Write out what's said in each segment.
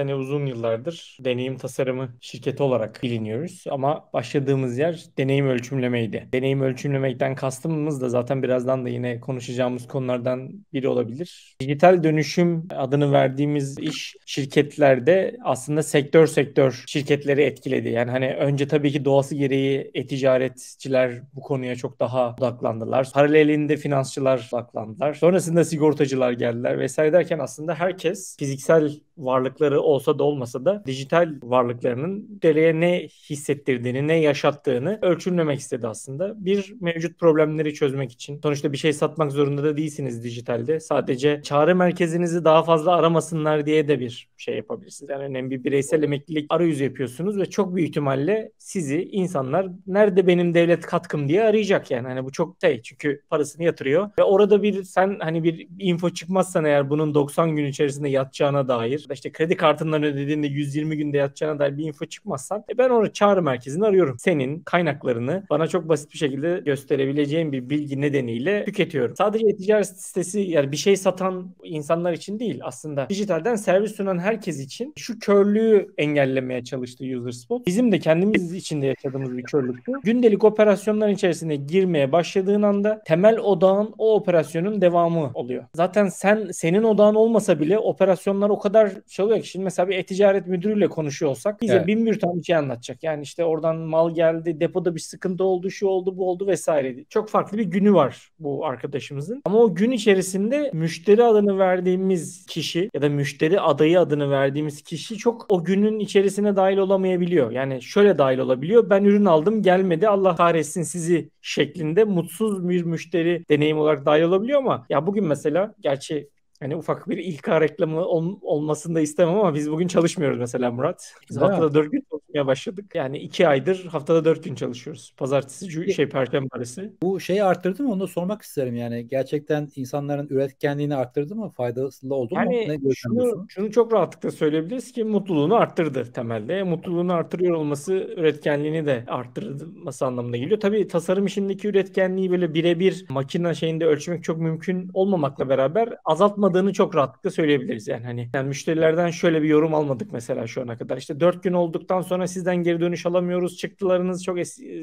hani uzun yıllardır deneyim tasarımı şirketi olarak biliniyoruz. Ama başladığımız yer deneyim ölçümlemeydi. Deneyim ölçümlemekten kastımız da zaten birazdan da yine konuşacağımız konulardan biri olabilir. Dijital dönüşüm adını verdiğimiz iş şirketlerde aslında sektör sektör şirketleri etkiledi. Yani hani önce tabii ki doğası gereği e-ticaretçiler bu konuya çok daha odaklandılar. Paralelinde finansçılar odaklandılar. Sonrasında sigortacılar geldiler vesaire derken aslında herkes fiziksel varlıkları olsa da olmasa da dijital varlıklarının dereye ne hissettirdiğini, ne yaşattığını ölçümlemek istedi aslında. Bir mevcut problemleri çözmek için. Sonuçta bir şey satmak zorunda da değilsiniz dijitalde. Sadece çağrı merkezinizi daha fazla aramasınlar diye de bir şey yapabilirsiniz. Yani önemli bir bireysel emeklilik arayüzü yapıyorsunuz ve çok büyük ihtimalle sizi insanlar nerede benim devlet katkım diye arayacak yani. Hani bu çok şey çünkü parasını yatırıyor ve orada bir sen hani bir info çıkmazsan eğer bunun 90 gün içerisinde yatacağına dair işte kredi kartından ödediğinde 120 günde yatacağına dair bir info çıkmazsan e ben onu çağrı merkezini arıyorum. Senin kaynaklarını bana çok basit bir şekilde gösterebileceğim bir bilgi nedeniyle tüketiyorum. Sadece e-ticaret sitesi yani bir şey satan insanlar için değil aslında dijitalden servis sunan herkes için şu körlüğü engellemeye çalıştı UserSpot. Bizim de kendimiz içinde yaşadığımız bir körlük bu. Gündelik operasyonların içerisine girmeye başladığın anda temel odağın o operasyonun devamı oluyor. Zaten sen senin odağın olmasa bile operasyonlar o kadar oluyor ki şimdi mesela bir e-ticaret müdürüyle konuşuyor olsak bize evet. bin bir tane şey anlatacak. Yani işte oradan mal geldi, depoda bir sıkıntı oldu, şu oldu, bu oldu vesaire. Çok farklı bir günü var bu arkadaşımızın. Ama o gün içerisinde müşteri adını verdiğimiz kişi ya da müşteri adayı adını verdiğimiz kişi çok o günün içerisine dahil olamayabiliyor. Yani şöyle dahil olabiliyor. Ben ürün aldım gelmedi Allah kahretsin sizi şeklinde mutsuz bir müşteri deneyim olarak dahil olabiliyor ama ya bugün mesela gerçi Hani ufak bir ilk reklamı ol, olmasını da istemem ama biz bugün çalışmıyoruz mesela Murat. Biz Değil haftada dört gün çalışmaya başladık. Yani iki aydır haftada dört gün çalışıyoruz. Pazartesi, şey perşembe arası. Bu şeyi arttırdı mı onu da sormak isterim yani. Gerçekten insanların üretkenliğini arttırdı mı? Faydası oldu yani mu? Ne şunu, şunu çok rahatlıkla söyleyebiliriz ki mutluluğunu arttırdı temelde. Mutluluğunu arttırıyor olması üretkenliğini de arttırması anlamına geliyor. Tabii tasarım işindeki üretkenliği böyle birebir makine şeyinde ölçmek çok mümkün olmamakla beraber azaltma olmadığını çok rahatlıkla söyleyebiliriz yani hani yani müşterilerden şöyle bir yorum almadık mesela şu ana kadar işte dört gün olduktan sonra sizden geri dönüş alamıyoruz çıktılarınız çok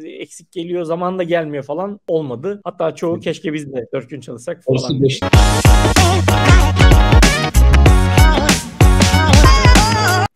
eksik geliyor zaman da gelmiyor falan olmadı hatta çoğu keşke biz de dört gün çalışsak falan.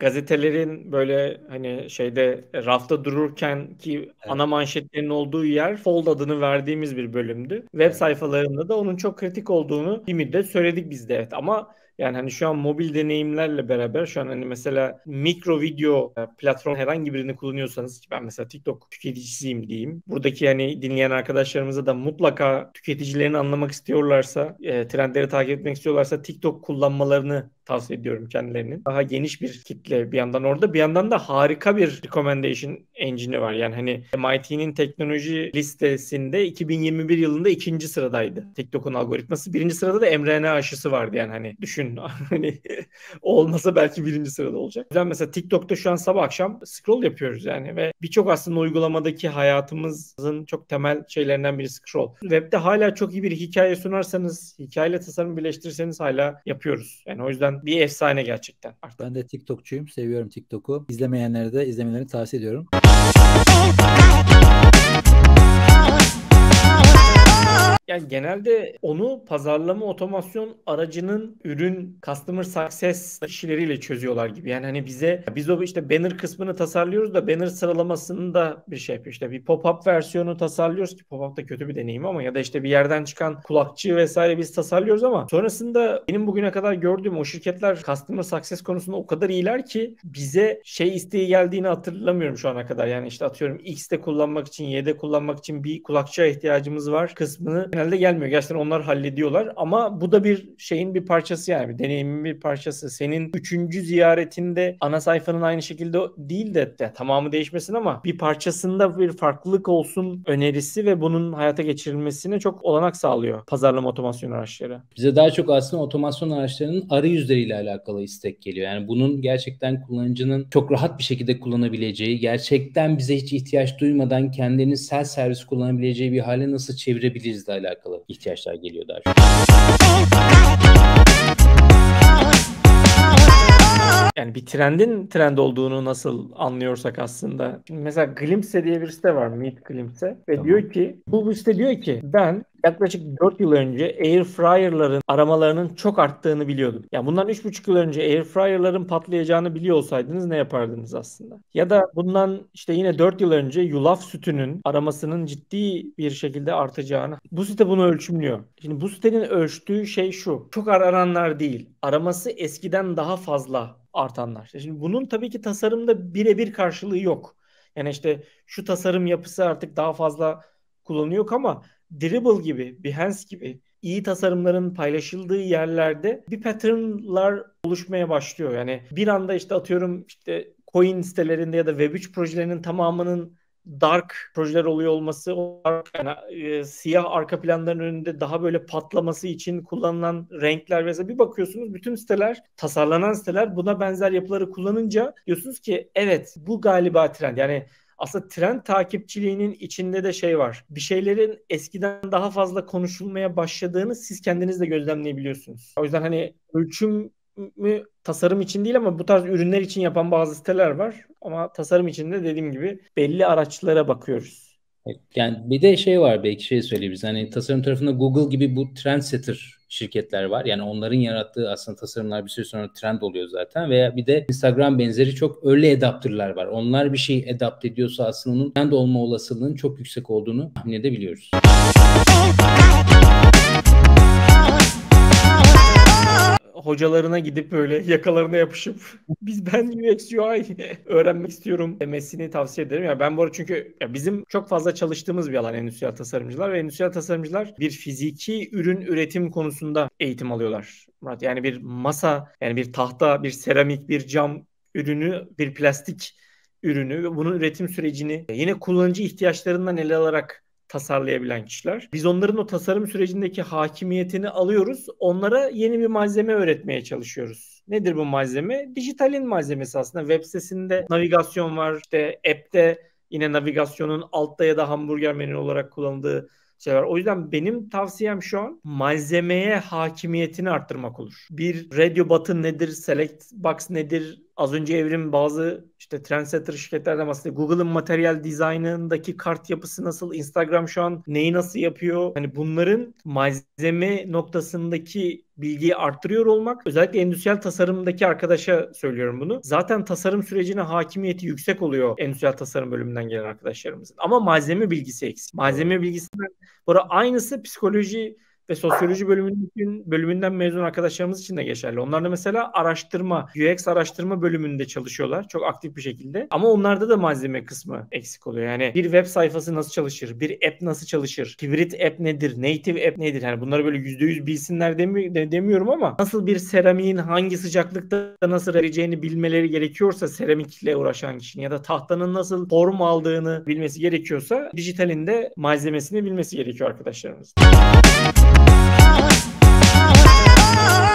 gazetelerin böyle hani şeyde rafta dururken ki evet. ana manşetlerin olduğu yer Fold adını verdiğimiz bir bölümdü. Web evet. sayfalarında da onun çok kritik olduğunu bir müddet söyledik biz de evet ama yani hani şu an mobil deneyimlerle beraber şu an hani mesela mikro video e, platform herhangi birini kullanıyorsanız ben mesela TikTok tüketicisiyim diyeyim. Buradaki yani dinleyen arkadaşlarımıza da mutlaka tüketicilerini anlamak istiyorlarsa, e, trendleri takip etmek istiyorlarsa TikTok kullanmalarını tavsiye ediyorum kendilerinin. Daha geniş bir kitle bir yandan orada. Bir yandan da harika bir recommendation engine'i var. Yani hani MIT'nin teknoloji listesinde 2021 yılında ikinci sıradaydı. TikTok'un algoritması. Birinci sırada da mRNA aşısı vardı yani hani düşün. hani olmasa belki birinci sırada olacak. O mesela TikTok'ta şu an sabah akşam scroll yapıyoruz yani ve birçok aslında uygulamadaki hayatımızın çok temel şeylerinden biri scroll. Web'de hala çok iyi bir hikaye sunarsanız, hikayeyle tasarım birleştirirseniz hala yapıyoruz. Yani o yüzden bir efsane gerçekten. Ben de TikTokçuyum. Seviyorum TikTok'u. İzlemeyenlere de izlemelerini tavsiye ediyorum. Yani genelde onu pazarlama otomasyon aracının ürün customer success kişileriyle çözüyorlar gibi. Yani hani bize biz o işte banner kısmını tasarlıyoruz da banner sıralamasını da bir şey yapıyor. İşte bir pop-up versiyonu tasarlıyoruz ki pop-up da kötü bir deneyim ama ya da işte bir yerden çıkan kulakçı vesaire biz tasarlıyoruz ama sonrasında benim bugüne kadar gördüğüm o şirketler customer success konusunda o kadar iyiler ki bize şey isteği geldiğini hatırlamıyorum şu ana kadar. Yani işte atıyorum X'te kullanmak için, Y'de kullanmak için bir kulakçıya ihtiyacımız var kısmını genelde gelmiyor. Gerçekten onlar hallediyorlar ama bu da bir şeyin bir parçası yani. Bir deneyimin bir parçası. Senin üçüncü ziyaretinde ana sayfanın aynı şekilde değil de, de tamamı değişmesin ama bir parçasında bir farklılık olsun önerisi ve bunun hayata geçirilmesine çok olanak sağlıyor pazarlama otomasyon araçları. Bize daha çok aslında otomasyon araçlarının arayüzleriyle alakalı istek geliyor. Yani bunun gerçekten kullanıcının çok rahat bir şekilde kullanabileceği, gerçekten bize hiç ihtiyaç duymadan kendini self servis kullanabileceği bir hale nasıl çevirebiliriz de alakalı ihtiyaçlar geliyor daha çok. Yani bir trendin trend olduğunu nasıl anlıyorsak aslında. Şimdi mesela Glimpse diye bir site var. Meet Glimpse. Ve Tamam. diyor ki bu, bu site diyor ki ben yaklaşık 4 yıl önce air fryer'ların aramalarının çok arttığını biliyordum. Yani bundan 3,5 yıl önce air fryer'ların patlayacağını biliyor olsaydınız ne yapardınız aslında? Ya da bundan işte yine 4 yıl önce yulaf sütünün aramasının ciddi bir şekilde artacağını. Bu site bunu ölçümlüyor. Şimdi bu sitenin ölçtüğü şey şu. Çok arananlar değil. Araması eskiden daha fazla artanlar. Şimdi bunun tabii ki tasarımda birebir karşılığı yok. Yani işte şu tasarım yapısı artık daha fazla kullanıyor ama Dribble gibi, Behance gibi iyi tasarımların paylaşıldığı yerlerde bir patternlar oluşmaya başlıyor. Yani bir anda işte atıyorum işte coin sitelerinde ya da Web3 projelerinin tamamının dark projeler oluyor olması, o dark, yani, e, siyah arka planların önünde daha böyle patlaması için kullanılan renkler vesaire bir bakıyorsunuz bütün siteler, tasarlanan siteler buna benzer yapıları kullanınca diyorsunuz ki evet bu galiba trend. Yani aslında trend takipçiliğinin içinde de şey var. Bir şeylerin eskiden daha fazla konuşulmaya başladığını siz kendiniz de gözlemleyebiliyorsunuz. O yüzden hani ölçüm mü tasarım için değil ama bu tarz ürünler için yapan bazı siteler var. Ama tasarım için de dediğim gibi belli araçlara bakıyoruz. Yani bir de şey var belki şey söyleyebiliriz. Hani tasarım tarafında Google gibi bu trendsetter şirketler var. Yani onların yarattığı aslında tasarımlar bir süre sonra trend oluyor zaten. Veya bir de Instagram benzeri çok early adapter'lar var. Onlar bir şey adapt ediyorsa aslında onun trend olma olasılığının çok yüksek olduğunu tahmin edebiliyoruz. Hocalarına gidip böyle yakalarına yapışıp biz ben UX UI öğrenmek istiyorum demesini tavsiye ederim. Ya ben bu arada çünkü ya bizim çok fazla çalıştığımız bir alan endüstriyel tasarımcılar ve endüstriyel tasarımcılar bir fiziki ürün üretim konusunda eğitim alıyorlar. Murat yani bir masa yani bir tahta, bir seramik, bir cam ürünü, bir plastik ürünü ve bunun üretim sürecini yine kullanıcı ihtiyaçlarından ele alarak tasarlayabilen kişiler. Biz onların o tasarım sürecindeki hakimiyetini alıyoruz. Onlara yeni bir malzeme öğretmeye çalışıyoruz. Nedir bu malzeme? Dijitalin malzemesi aslında. Web sitesinde navigasyon var. İşte app'te yine navigasyonun altta ya da hamburger menü olarak kullanıldığı şey var. O yüzden benim tavsiyem şu an malzemeye hakimiyetini arttırmak olur. Bir radio button nedir, select box nedir, Az önce Evrim bazı işte trendsetter şirketlerden bahsetti. Google'ın materyal dizaynındaki kart yapısı nasıl? Instagram şu an neyi nasıl yapıyor? Hani bunların malzeme noktasındaki bilgiyi arttırıyor olmak özellikle endüstriyel tasarımdaki arkadaşa söylüyorum bunu. Zaten tasarım sürecine hakimiyeti yüksek oluyor endüstriyel tasarım bölümünden gelen arkadaşlarımızın. Ama malzeme bilgisi eksik. Malzeme bilgisinden burada aynısı psikoloji ve sosyoloji bölümünden, bölümünden mezun arkadaşlarımız için de geçerli. Onlar da mesela araştırma, UX araştırma bölümünde çalışıyorlar çok aktif bir şekilde. Ama onlarda da malzeme kısmı eksik oluyor. Yani bir web sayfası nasıl çalışır, bir app nasıl çalışır, hibrit app nedir, native app nedir? Yani bunları böyle %100 bilsinler demi demiyorum ama nasıl bir seramiğin hangi sıcaklıkta nasıl vereceğini bilmeleri gerekiyorsa seramikle uğraşan kişinin ya da tahtanın nasıl form aldığını bilmesi gerekiyorsa dijitalin de malzemesini bilmesi gerekiyor arkadaşlarımız. Oh.